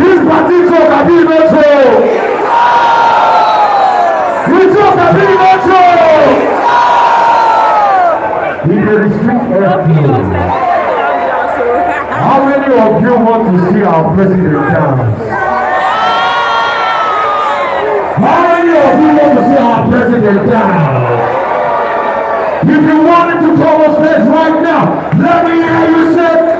This party talk àbí metro. You talk àbí metro. We dey restrict airflow. How many of you want to see our president dance? How many of you want to see our president dance? If you wanted to come on stage right now, let me hear you say,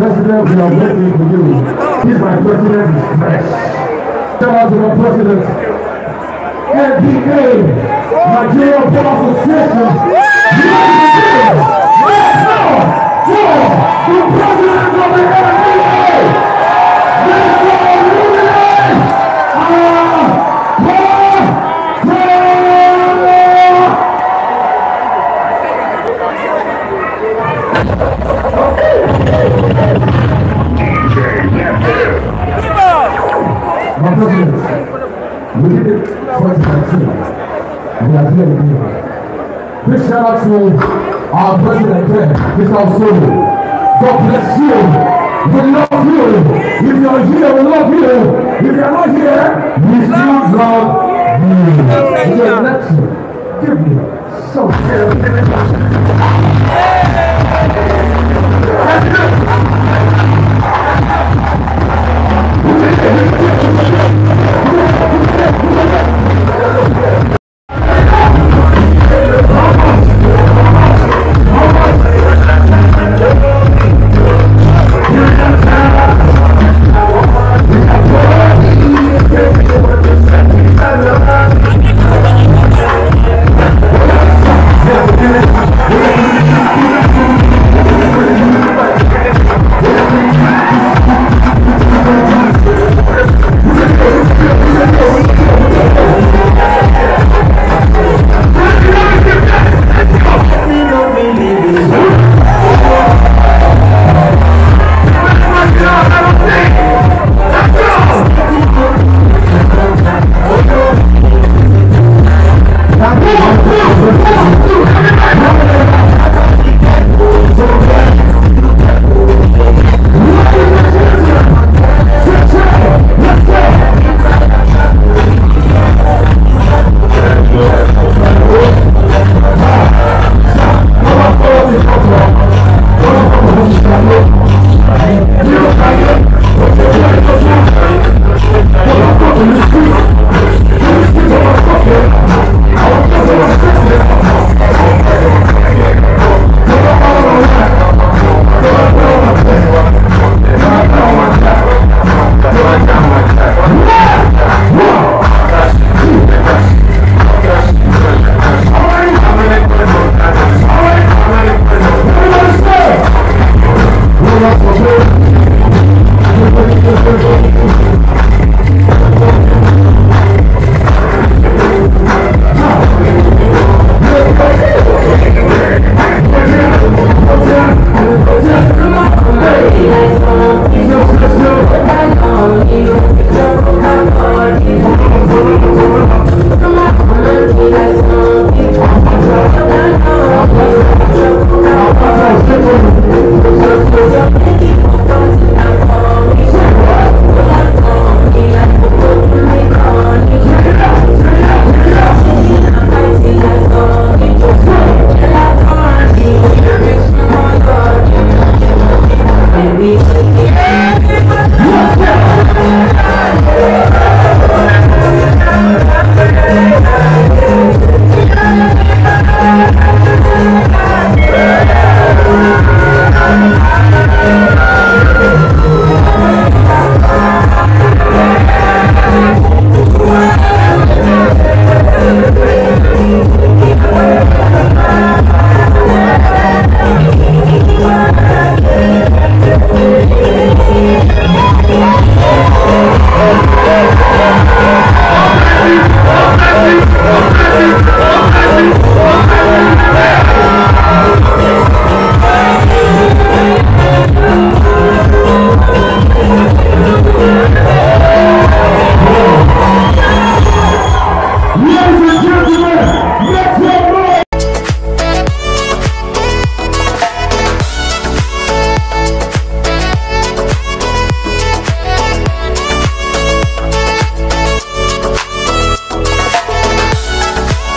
president, we are waiting for you. He's my president, is fresh. Tell us our president. NBA, Nigerian Bar Association. our we did it for his. We are here with you. Big shout out to our president there, Mr. God bless you. We love you. If you are here, we love you. If you are not here, we still love you. We are you. Give me some